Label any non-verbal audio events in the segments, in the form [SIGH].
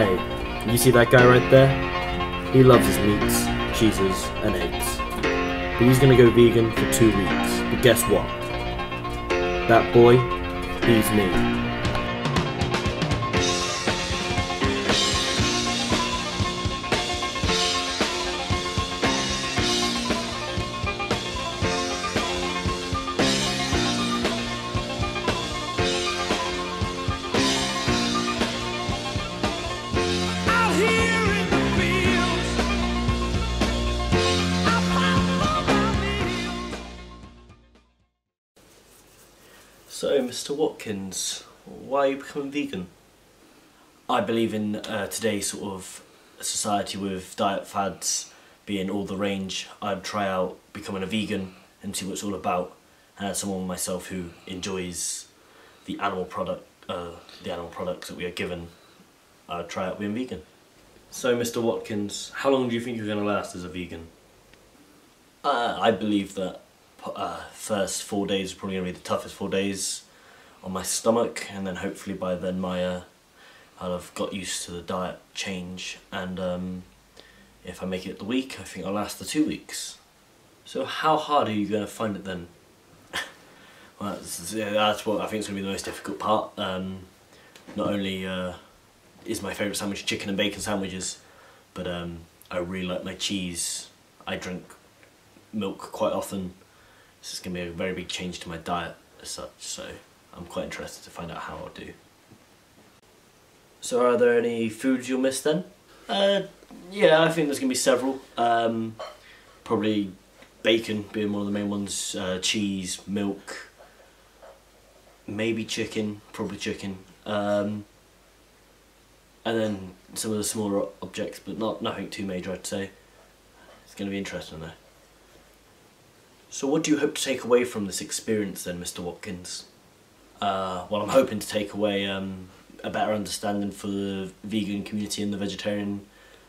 Hey, you see that guy right there? He loves his meats, cheeses, and eggs. But he's gonna go vegan for two weeks. But guess what? That boy, he's me. Becoming vegan? I believe in uh, today's sort of society with diet fads being all the range. I'd try out becoming a vegan and see what it's all about. And as someone myself who enjoys the animal product, uh, the animal products that we are given, I'd try out being vegan. So, Mr. Watkins, how long do you think you're going to last as a vegan? Uh, I believe that uh, first four days are probably going to be the toughest four days on my stomach, and then hopefully by then my uh, I'll have got used to the diet change, and um, if I make it the week, I think I'll last the two weeks. So how hard are you going to find it then? [LAUGHS] well, that's, yeah, that's what I think is going to be the most difficult part. Um, not only uh, is my favourite sandwich chicken and bacon sandwiches, but um, I really like my cheese. I drink milk quite often. This is going to be a very big change to my diet as such, so I'm quite interested to find out how I'll do. So are there any foods you'll miss then? Uh, yeah, I think there's going to be several. Um, probably bacon being one of the main ones, uh, cheese, milk, maybe chicken, probably chicken. Um, and then some of the smaller objects, but not nothing too major I'd say. It's going to be interesting though. So what do you hope to take away from this experience then, Mr. Watkins? Uh, well, I'm hoping to take away um, a better understanding for the vegan community and the vegetarian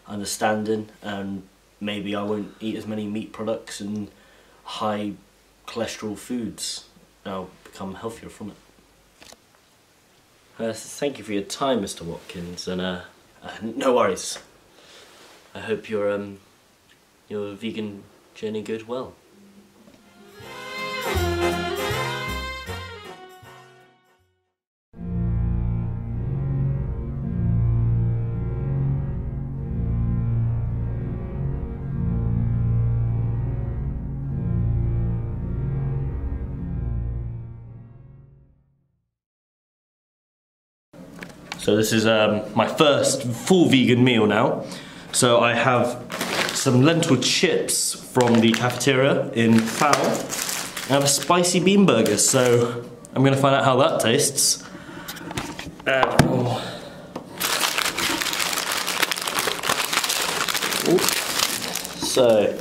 understanding, and maybe I won't eat as many meat products and high cholesterol foods. I'll become healthier from it. Uh, thank you for your time, Mr. Watkins, and uh, uh, no worries. I hope your um, your vegan journey goes well. So this is um, my first full vegan meal now. So I have some lentil chips from the cafeteria in Fowl. I have a spicy bean burger, so I'm gonna find out how that tastes. Uh, oh. So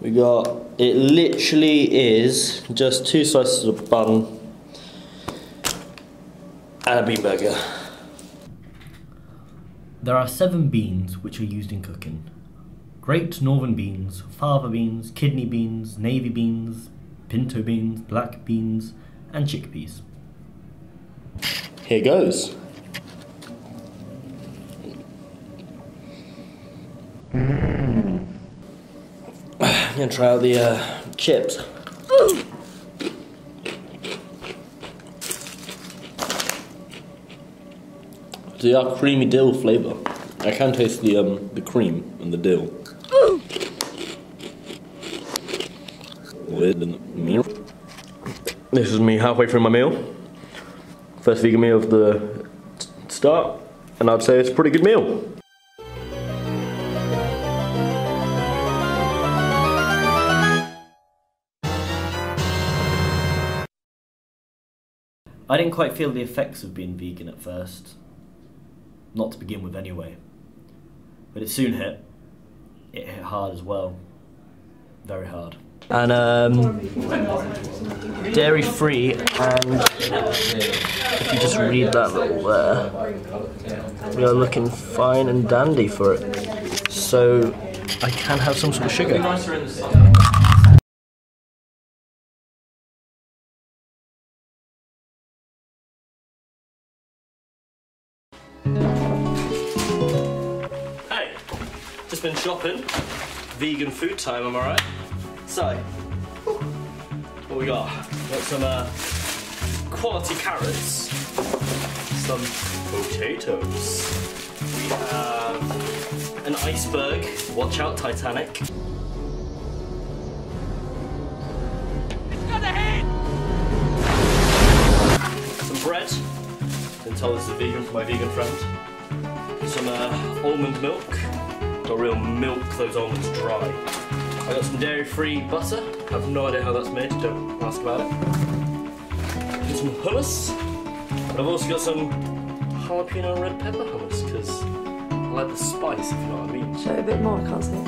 we got it literally is just two slices of bun and a bean burger. There are seven beans which are used in cooking. Great northern beans, fava beans, kidney beans, navy beans, pinto beans, black beans, and chickpeas. Here goes. I'm gonna try out the uh, chips. They are creamy dill flavour. I can taste the um the cream and the dill. With the meal. This is me halfway through my meal. First vegan meal of the start, and I'd say it's a pretty good meal. I didn't quite feel the effects of being vegan at first. Not to begin with, anyway. But it soon hit. It hit hard as well. Very hard. And um, dairy free, and if you just read that little there, we are looking fine and dandy for it. So I can have some sort of sugar. Vegan food time, am I right? So, what we got? Got some uh, quality carrots, some potatoes. We have an iceberg. Watch out, Titanic. It's gonna hit! Some bread. Been told this is vegan for my vegan friend. Some uh, almond milk. Got real milk those almonds dry. I got some dairy-free butter. I have no idea how that's made. Don't ask about it. And some hummus. And I've also got some jalapeno red pepper hummus because I like the spice, if you know what I mean. Show it a bit more, I can't see it.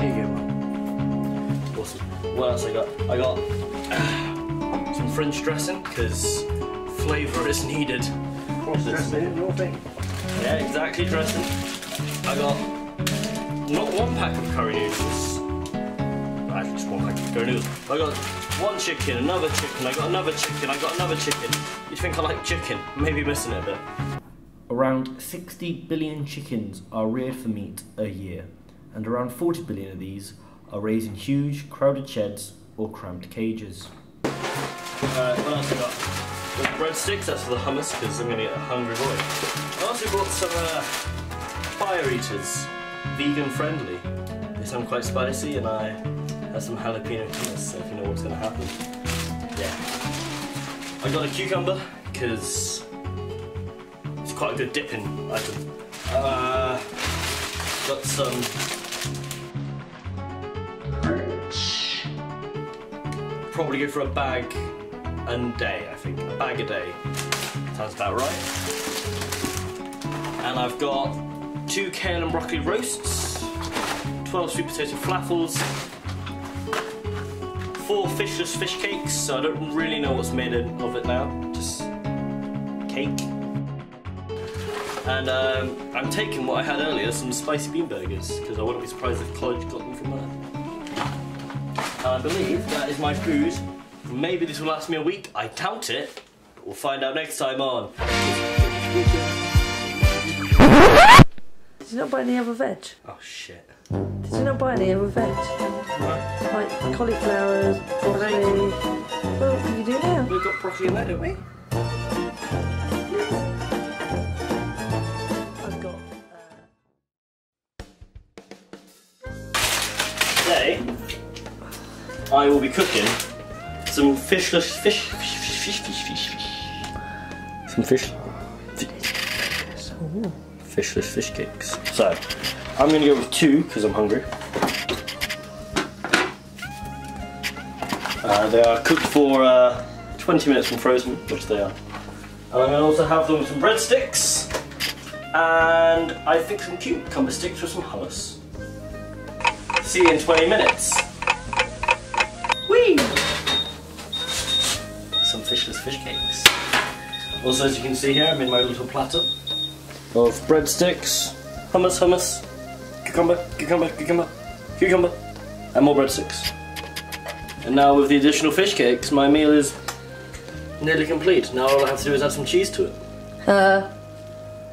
Here you go, man. Awesome. What else I got? I got [SIGHS] some French dressing because flavour is needed. Dressing, your thing. Yeah, exactly, dressing. I got not one pack of curry noodles. Actually, just one pack of curry noodles. I got one chicken, another chicken, I got another chicken, I got another chicken. You think I like chicken? Maybe missing it a bit. Around 60 billion chickens are reared for meat a year, and around 40 billion of these are raised in huge, crowded sheds or cramped cages. Uh, what else I got? The breadsticks, that's for the hummus, because I'm going to get a hungry boy. I also bought some uh, fire eaters, vegan friendly. They sound quite spicy, and I have some jalapeno hummus, so if you know what's going to happen. Yeah. I got a cucumber, because it's quite a good dipping item. Uh, got some probably go for a bag a day, I think. A bag a day. Sounds about right. And I've got two kale and broccoli roasts, 12 sweet potato flaffles, four fishless fish cakes, so I don't really know what's made of it now. Just cake. And um, I'm taking what I had earlier, some spicy bean burgers, because I wouldn't be surprised if college got them from there. I believe that is my food. Maybe this will last me a week. I doubt it. But we'll find out next time on. Did you not buy any other veg? Oh shit. Did you not buy any other veg? Right. Like cauliflowers, broccoli. Well, you do now. We've got broccoli there, don't we? I've got. Uh, Today, I will be cooking some fishless fish, fish, fish, fish, fish, fish, fish. Some fish. Fishless fish cakes. So, I'm gonna go with two because I'm hungry. Uh, they are cooked for uh, 20 minutes from frozen, which they are. And I'm gonna also have them with some breadsticks and I think some cucumber sticks with some hummus. See you in 20 minutes. Whee! Some fishless fish cakes. Also, as you can see here, I'm in my little platter of breadsticks, hummus, hummus, cucumber, cucumber, cucumber, cucumber, and more breadsticks. And now with the additional fish cakes, my meal is nearly complete. Now all I have to do is add some cheese to it. Uh,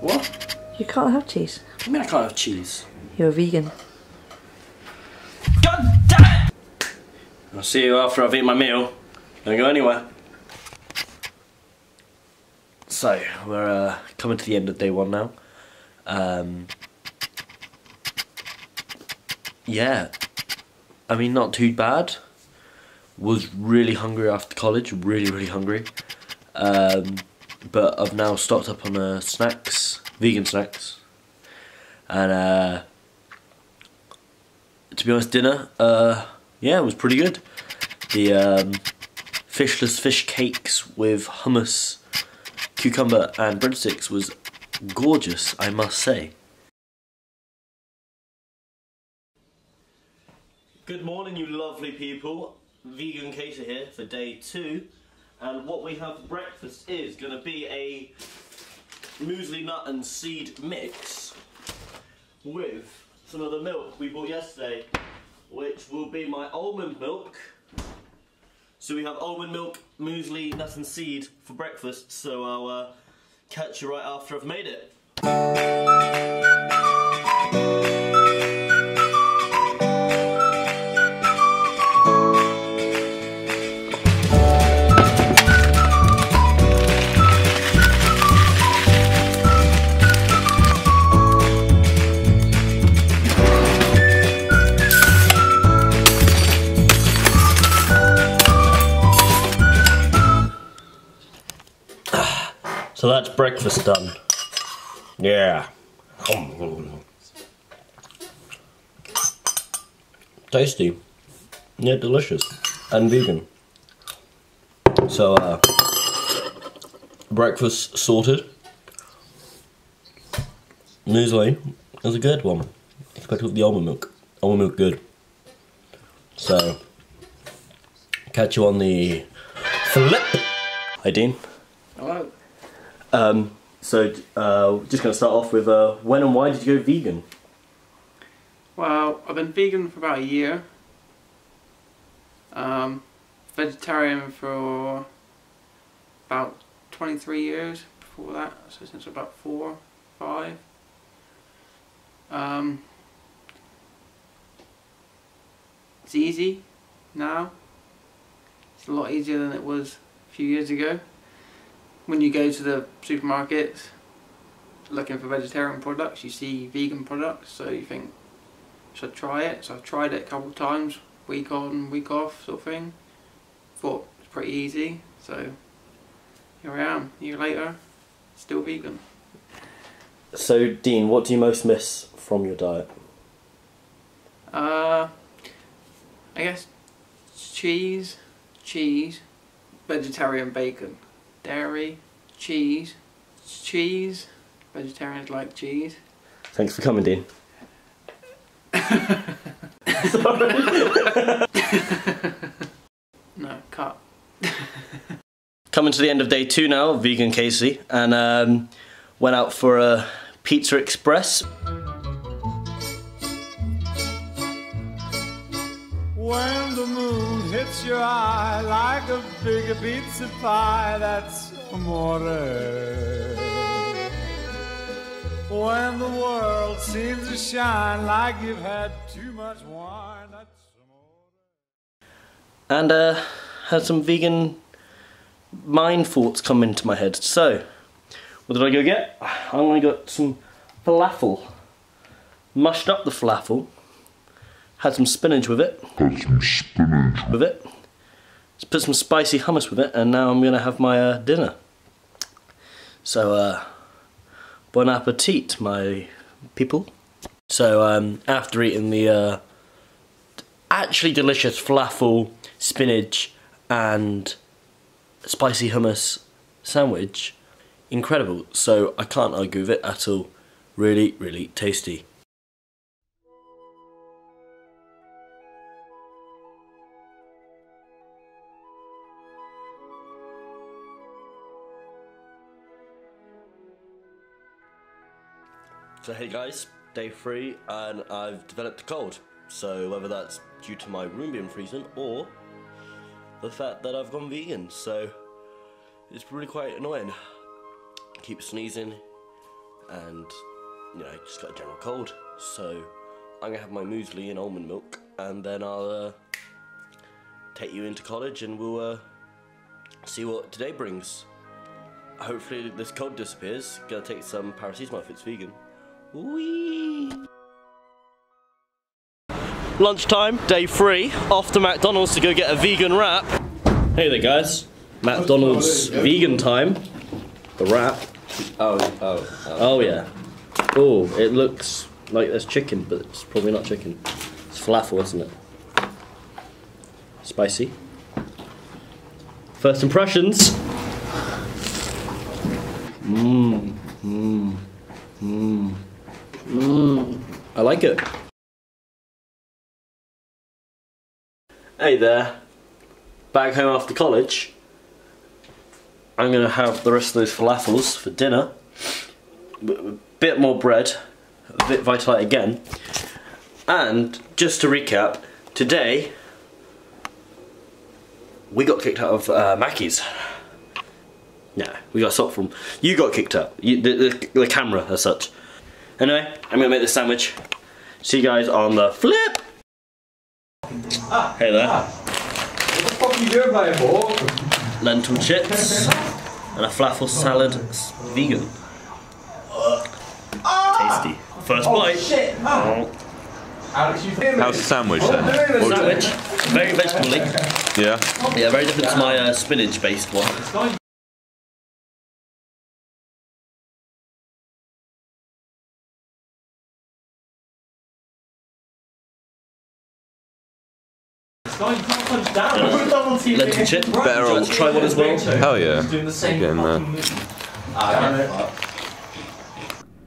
What? you can't have cheese. I mean, I can't have cheese. You're a vegan. God damn it! I'll see you after I've eaten my meal. Don't go anywhere. So, we're uh, coming to the end of day one now. Um, yeah, I mean, not too bad. Was really hungry after college, really, really hungry. Um, but I've now stocked up on uh, snacks, vegan snacks. And uh, to be honest, dinner, uh, yeah, it was pretty good. The um, fishless fish cakes with hummus, cucumber, and breadsticks was gorgeous, I must say. Good morning, you lovely people. Vegan Cater here for day two. And what we have for breakfast is going to be a muesli nut and seed mix with some of the milk we bought yesterday, which will be my almond milk. So we have almond milk, muesli, nut and seed for breakfast. So I'll uh, catch you right after I've made it. So that's breakfast done. Yeah. Tasty. Yeah, delicious. And vegan. So, uh, breakfast sorted. Muesli is a good one, especially with the almond milk. Almond milk good. So, catch you on the flip. Hi, Dean. Hello. Um, so, uh, just going to start off with uh, when and why did you go vegan? Well, I've been vegan for about a year. Um, vegetarian for about 23 years before that, so since about four, five. Um, it's easy now. It's a lot easier than it was a few years ago. When you go to the supermarkets looking for vegetarian products, you see vegan products, so you think, should I try it? So I've tried it a couple of times, week on, week off sort of thing. Thought it's pretty easy, so here I am, a year later, still vegan. So, Dean, what do you most miss from your diet? Uh, I guess cheese, cheese, vegetarian bacon, dairy, cheese, cheese. Vegetarians like cheese. Thanks for coming, Dean. [LAUGHS] No, cut. Coming to the end of day two now, vegan Kasey, and um, went out for a pizza express. When the moon hits your eye like a big pizza pie, that's amore. When the world seems to shine like you've had too much wine, that's amore. and uh, had some vegan mind thoughts come into my head. So, what did I go get? I only got some falafel. Mushed up the falafel. Had some spinach with it. Had some spinach with it. Put some spicy hummus with it, and now I'm gonna have my uh, dinner. So, uh, bon appetit, my people. So, um, after eating the uh, actually delicious falafel, spinach, and spicy hummus sandwich. Incredible. So I can't argue with it at all. Really, really tasty. So hey guys, day three and I've developed a cold. So whether that's due to my room being freezing or the fact that I've gone vegan, so it's really quite annoying. Keep sneezing and you know, just got a general cold. So I'm gonna have my muesli and almond milk and then I'll uh, take you into college and we'll uh, see what today brings. Hopefully this cold disappears. Gonna take some paracetamol if it's vegan. Whee! Lunchtime, day three, off to McDonald's to go get a vegan wrap. Hey there guys, McDonald's vegan time. The wrap. Oh, oh, oh. Oh yeah. Oh, it looks like there's chicken, but it's probably not chicken. It's falafel, isn't it? Spicy. First impressions. Mmm, mmm, mmm, mmm. I like it. Hey there. Back home after college. I'm gonna have the rest of those falafels for dinner. Bit more bread, a bit Vitalite again. And just to recap, today we got kicked out of uh, Mackey's. No, we got stopped from. You got kicked out. You, the, the, the camera, as such. Anyway, I'm gonna make this sandwich. See you guys on the flip. Hey there. What the fuck are you doing, mate, boy? lentil chips, and a falafel salad, s- vegan. Tasty. First bite. Oh. Alex, you How's the sandwich then? Sandwich, very vegetable Yeah? Yeah, very different to my uh, spinach based one. Lentil chip. Better Would on- like to try one as well? Hell yeah. Doing the Getting there. fucking move. Ah,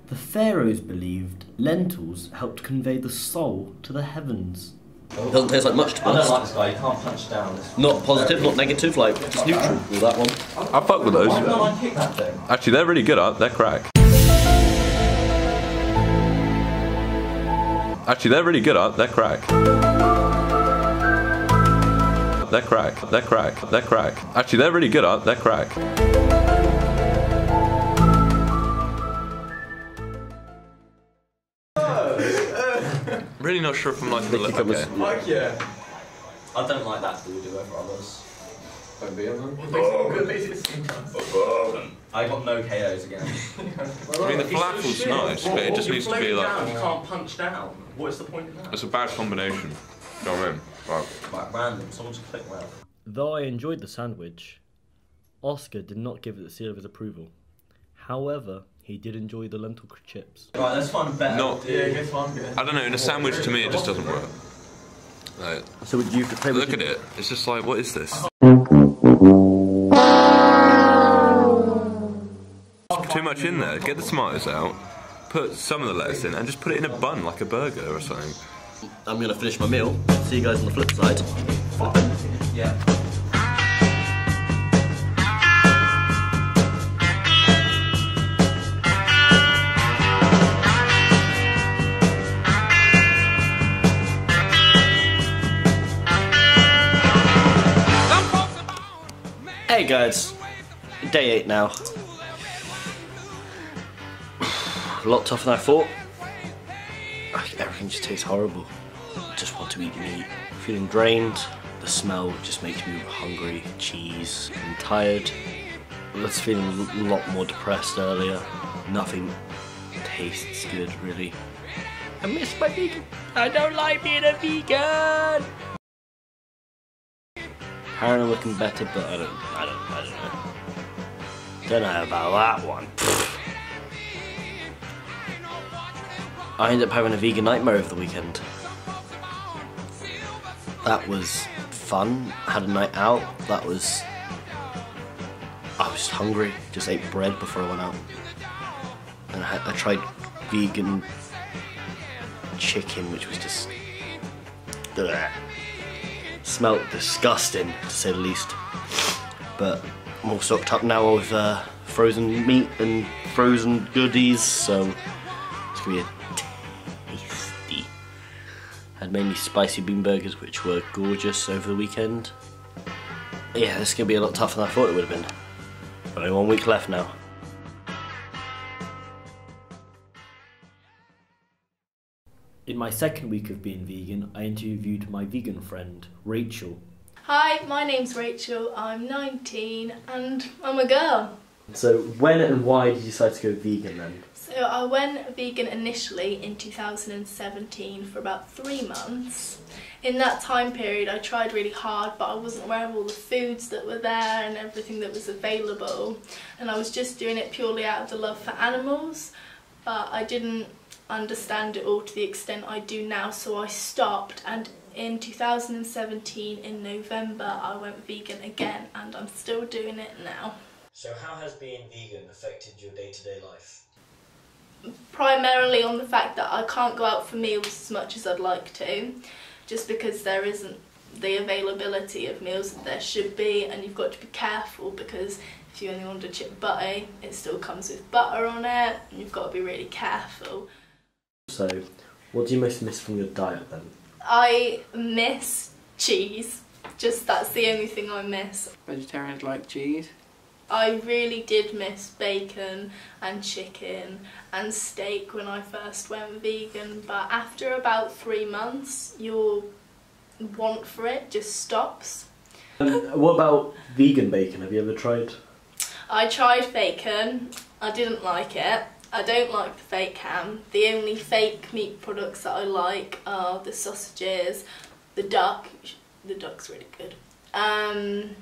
The pharaohs believed lentils helped convey the soul to the heavens. Doesn't taste like much to I don't like this guy. You can't punch down. This Not positive, not negative, like just neutral. All that one. I fuck with those. Why can't I kick that thing? Actually, they're really good at. They're crack. Actually, they're really good at. They're crack. They're crack. They're crack. They're crack. Actually, they're really good at. They're crack. Really not sure if I'm liking the look. Okay. Fuck yeah. I don't like that voodoo over others. Don't be on them. I got no KOs again. [LAUGHS] I mean, the falafel's nice, but it just needs to be like. You can't punch down. What is the point of that? It's a bad combination. You know what I mean? Like, Like random. Someone just click round. Though I enjoyed the sandwich, Oscar did not give it the seal of his approval. However, he did enjoy the lentil cr- chips. Right, let's find a better. Not- Yeah, guess one good. I don't know. In a sandwich, to me, it just doesn't work. Like, So would you play look at it. It's just like, what is this? Too much in there. Get the tomatoes out. Put some of the lettuce in and just put it in a bun like a burger or something. I'm gonna finish my meal. See you guys on the flip side. Yeah. Hey guys, day eight now. A lot tougher than I thought. Everything just tastes horrible. I just want to eat meat. Feeling drained. The smell just makes me hungry. Cheese. I'm tired. I was feeling a lot more depressed earlier. Nothing tastes good really. I miss my vegan. I don't like being a vegan. Apparently looking better, but I don't, I don't, I don't know. Don't know about that one. [LAUGHS] I ended up having a vegan nightmare over the weekend. That was fun. Had a night out. That was. I was hungry. Just ate bread before I went out. And I, had, I tried vegan chicken, which was just. Ugh smelt disgusting to say the least. But I'm all stocked up now with uh, frozen meat and frozen goodies, so it's gonna be a mainly spicy bean burgers, which were gorgeous over the weekend. Yeah, this is gonna be a lot tougher than I thought it would have been. Only one week left now. In my second week of being vegan, I interviewed my vegan friend, Rachel. Hi, my name's Rachel. I'm 19 and I'm a girl. So, when and why did you decide to go vegan then? So I went vegan initially in 2017 for about three months. In that time period, I tried really hard, but I wasn't aware of all the foods that were there and everything that was available. And I was just doing it purely out of the love for animals, but I didn't understand it all to the extent I do now, so I stopped. And in 2017, in November, I went vegan again, and I'm still doing it now. So, how has being vegan affected your day to day life? Primarily on the fact that I can't go out for meals as much as I'd like to, just because there isn't the availability of meals that there should be, and you've got to be careful because if you only order chip butter, it still comes with butter on it, and you've got to be really careful. So, what do you most miss from your diet then? I miss cheese, just that's the only thing I miss. Vegetarians like cheese. I really did miss bacon and chicken and steak when I first went vegan, but after about three months, your want for it just stops. And what about vegan bacon? Have you ever tried? I tried bacon, I didn't like it. I don't like the fake ham. The only fake meat products that I like are the sausages, the duck. The duck's really good. Um,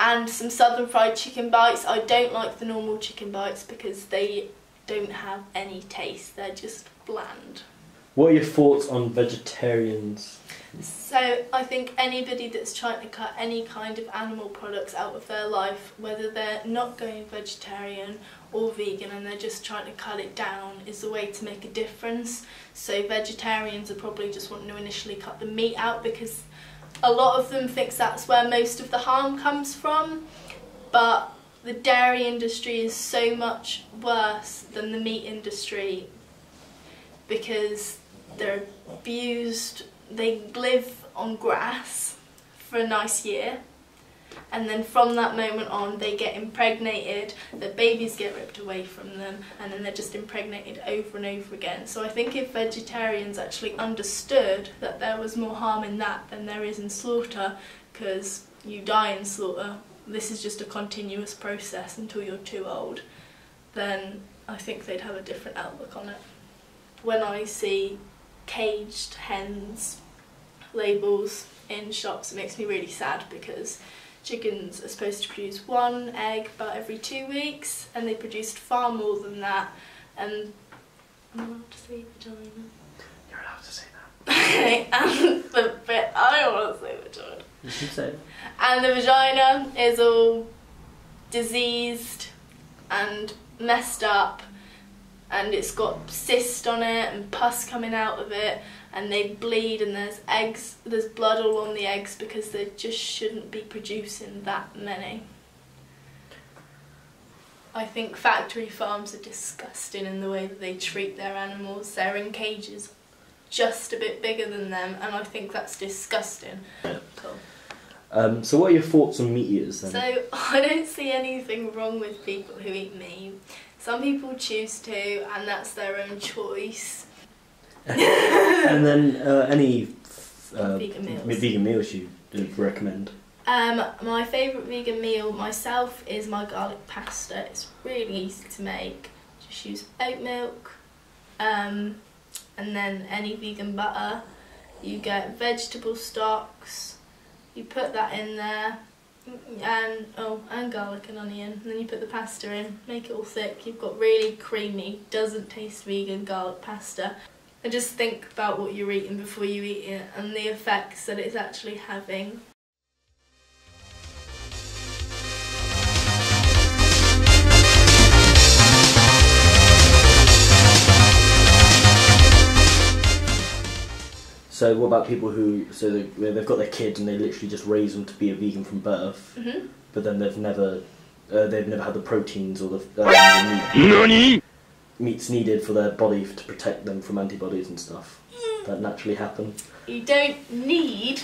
and some southern fried chicken bites. I don't like the normal chicken bites because they don't have any taste. They're just bland. What are your thoughts on vegetarians? So I think anybody that's trying to cut any kind of animal products out of their life, whether they're not going vegetarian or vegan and they're just trying to cut it down, is the way to make a difference. So vegetarians are probably just wanting to initially cut the meat out because a lot of them thinks that's where most of the harm comes from, but the dairy industry is so much worse than the meat industry because they're abused they live on grass for a nice year and then from that moment on they get impregnated, the babies get ripped away from them and then they're just impregnated over and over again. So I think if vegetarians actually understood that there was more harm in that than there is in slaughter because you die in slaughter, this is just a continuous process until you're too old, then I think they'd have a different outlook on it. When I see caged hens labels in shops it makes me really sad because chickens are supposed to produce one egg about every two weeks and they produced far more than that and I'm allowed to say vagina. You're allowed to say that. [LAUGHS] Okay, and the bit I don't want to say vagina. You should say. And the vagina is all diseased and messed up and it's got cyst on it and pus coming out of it and they bleed and there's eggs there's blood all on the eggs because they just shouldn't be producing that many. I think factory farms are disgusting in the way that they treat their animals. They're in cages just a bit bigger than them and I think that's disgusting. Cool. Um, so, what are your thoughts on meat eaters then? So [LAUGHS] I don't see anything wrong with people who eat meat. Some people choose to, and that's their own choice. [LAUGHS] and then, uh, any uh, Vegan meals. vegan meals you recommend? Um, my favourite vegan meal myself is my garlic pasta. It's really easy to make. Just use oat milk, um, and then any vegan butter. You get vegetable stocks. You put that in there, and oh, and garlic and onion. And then you put the pasta in. Make it all thick. You've got really creamy, doesn't taste vegan garlic pasta. And just think about what you're eating before you eat it and the effects that it's actually having So, what about people who so they, they've got their kids and they literally just raise them to be a vegan from birth, Mhm. but then they've never uh, they've never had the proteins or the, uh, the meat, meats needed for their body to protect them from antibodies and stuff hmm. that naturally happen. You don't need.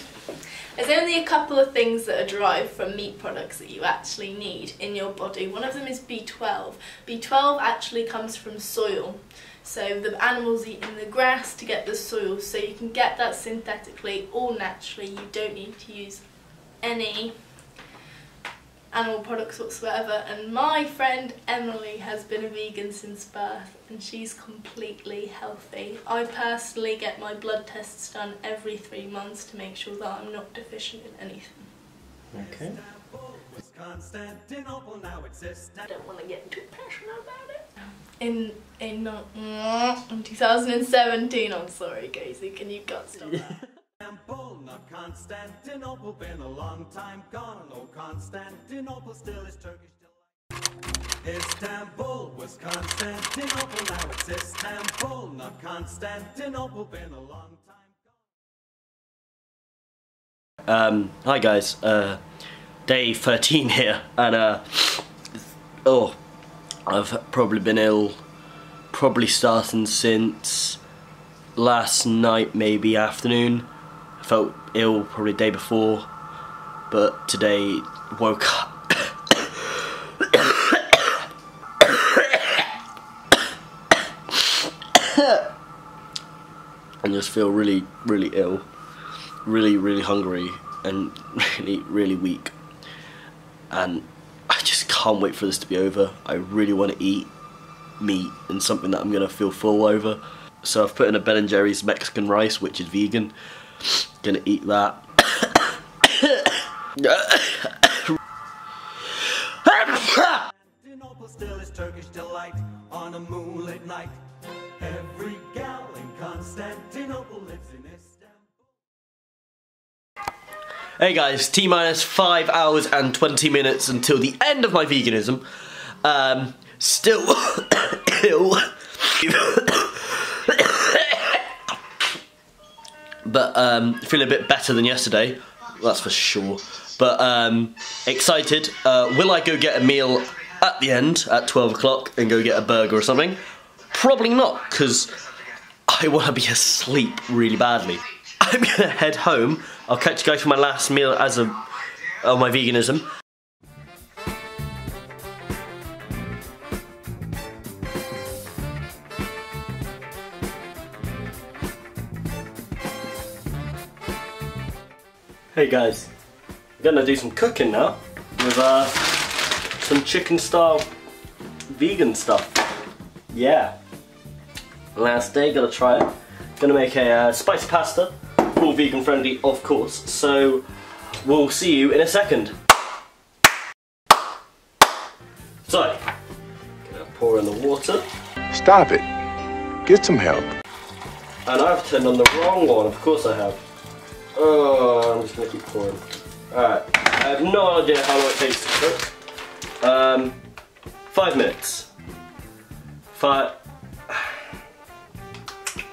There's only a couple of things that are derived from meat products that you actually need in your body. One of them is B12. B12 actually comes from soil. So the animals eat in the grass to get the soil. So you can get that synthetically or naturally. You don't need to use any animal products whatsoever. And my friend Emily has been a vegan since birth and she's completely healthy. I personally get my blood tests done every three months to make sure that I'm not deficient in anything. Okay. Constantinople now exists. I don't want to get too passionate about it. In in uh, in 2017, I'm sorry, Kasey, can you cut stop that? Constantinople, been a long time gone. No Constantinople still is Turkish delight. Istanbul was Constantinople, now it's Istanbul, not Constantinople, been a long time gone. Um, hi guys, uh, day 13 here, and uh, oh, I've probably been ill, probably starting since last night, maybe afternoon. I felt ill probably the day before, but today woke up. and just feel really, really ill really, really hungry and [LAUGHS] really, really weak. And I just can't wait for this to be over. I really want to eat meat and something that I'm going to feel full over. So I've put in a Ben Jerry's Mexican rice, which is vegan. Gonna eat that. Still is Turkish delight on a moonlit night. Every gal in Constantinople lives in Hey guys, T minus 5 hours and 20 minutes until the end of my veganism. Um, still [COUGHS] ill. But um, feeling a bit better than yesterday, that's for sure. But um, excited. Uh, will I go get a meal at the end at 12 o'clock and go get a burger or something? Probably not, because I want to be asleep really badly. [LAUGHS] I'm gonna head home. I'll catch you guys for my last meal as a of my veganism. Hey guys, I'm gonna do some cooking now with uh, some chicken style vegan stuff. Yeah. Last day, gonna try it. Gonna make a uh, spicy pasta, all vegan friendly of course, so we'll see you in a second. So, gonna pour in the water, Stop it. Get some help. and I've turned on the wrong one, of course I have. Oh, I'm just gonna keep pouring. Alright, I have no idea how long it takes to cook. Um, five minutes. Five. [SIGHS]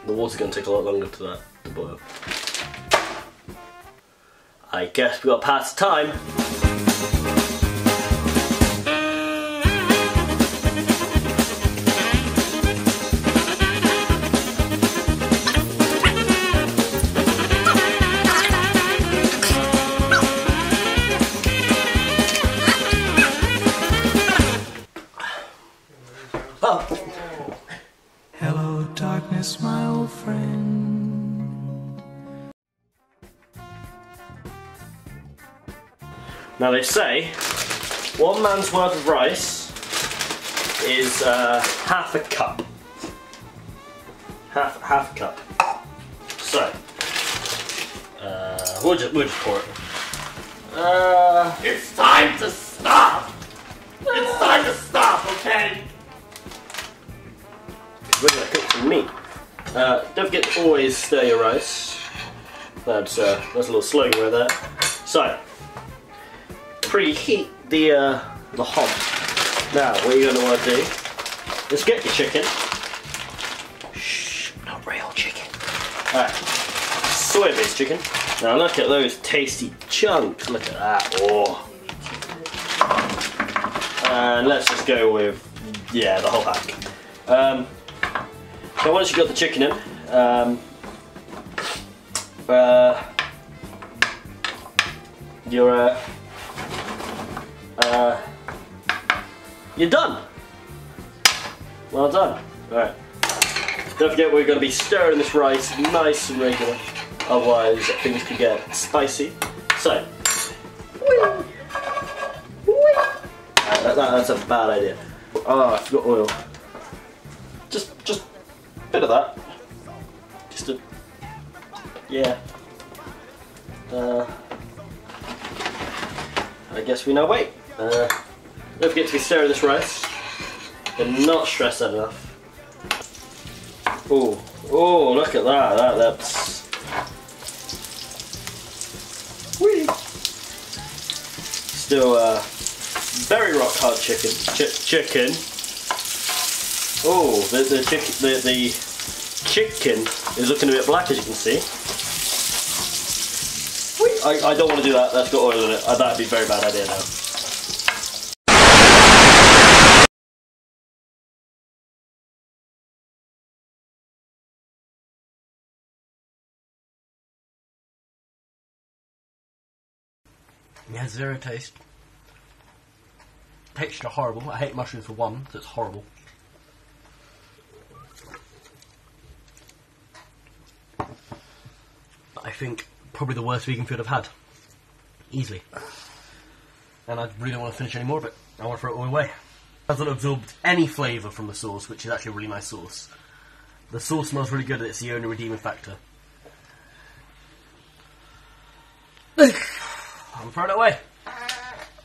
The water's gonna take a lot longer to that to boil. I guess we got past time. Now they say one man's worth of rice is uh, half a cup. Half half a cup. So uh, we'll just we'll just pour it. Uh, It's time to stop! It's time to stop, okay? we're gonna cook some meat. Uh, don't forget to always stir your rice. That's uh, that's a little slogan right there. So preheat the uh, the hob. Now what you're gonna want to do is get your chicken. Shh, not real chicken. Alright, soy-based chicken. Now look at those tasty chunks. Look at that. Oh. And let's just go with yeah the whole pack. Um, so once you've got the chicken in, um, uh, you're uh, uh, you're done. Well done. Alright. Don't forget we're going to be stirring this rice nice and regular, otherwise things could get spicy. So, Uh, that- that- that's a bad idea. Oh, I forgot oil. Just, just a bit of that. Just a, yeah. Uh, I guess we now wait. Uh, don't forget to be stirring this rice. And not stress that enough. Oh, oh, look at that. That that's. Whee. Still, uh, very rock hard chicken. Ch- chicken. Oh, the the chicken the, the chicken is looking a bit black as you can see. I, I don't want to do that. That's got oil in it. Uh, that'd be a very bad idea now. It has zero taste. Texture horrible. I hate mushrooms for one, so it's horrible. I think probably the worst vegan food I've had. Easily. And I really don't want to finish any more of it. I want to throw it all away. Hasn't absorbed any flavour from the sauce, which is actually a really nice sauce. The sauce smells really good, it's the only redeeming factor. [SIGHS] I'm throwing it away.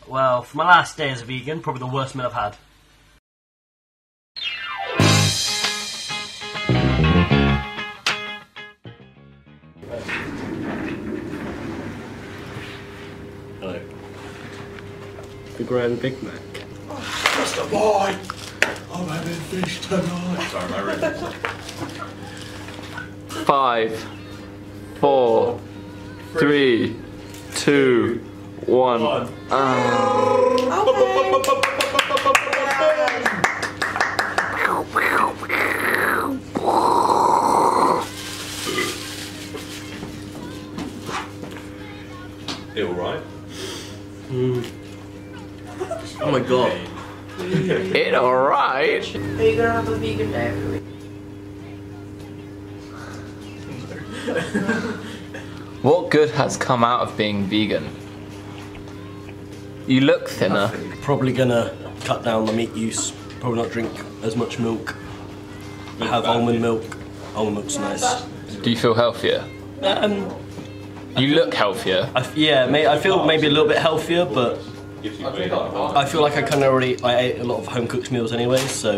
Well, for my last day as a vegan, probably the worst meal I've had. Hello. The Grand Big Mac. Mr. Boy, I'm having fish tonight. Sorry, my ribs. Five, four, three, two, one. It alright? Hmm. Oh my god. It alright. Are you gonna have a vegan day every week? What good has come out of being vegan? You look thinner. Probably gonna cut down the meat use. Probably not drink as much milk. Have almond milk. Almond milk's nice. Do you feel healthier? Um, You look healthier. I f yeah, may I feel maybe a little bit healthier, but I feel like I kind of already I ate a lot of home cooked meals anyway, so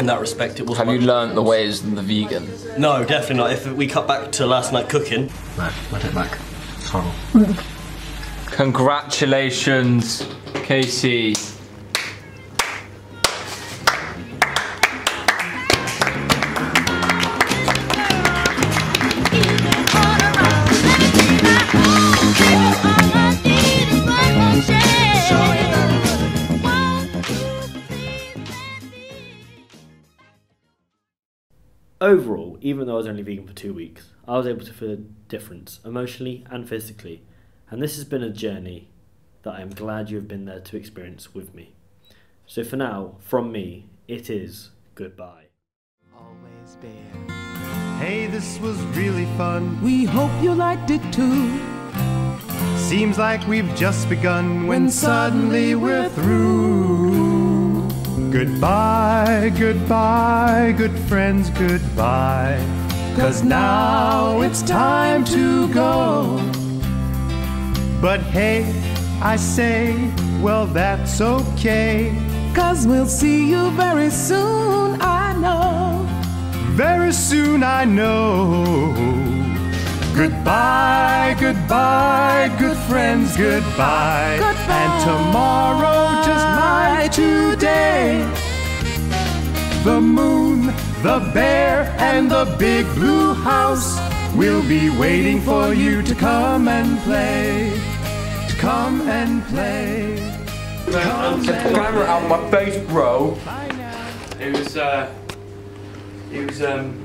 in that respect, it was. Have you learnt the ways of the vegan? No, definitely not. If we cut back to last night cooking, No, I take back. It's horrible. [LAUGHS] Congratulations, Kasey. Overall, even though I was only vegan for two weeks, I was able to feel a difference emotionally and physically, and this has been a journey that I am glad you have been there to experience with me. So for now, from me, it is goodbye. Hey, this was really fun. We hope you liked it too. Seems like we've just begun when suddenly we're through. Goodbye, goodbye, good friends, goodbye. Cause now it's time to go. But hey, I say, well, that's okay. Cause we'll see you very soon, I know. Very soon, I know. Goodbye, goodbye, good friends, goodbye. Goodbye. And tomorrow, just like today, the moon, the bear, and the big blue house will be waiting for you to come and play. To come and play. Come Get the camera out of my face, bro. It was, uh, it was, um,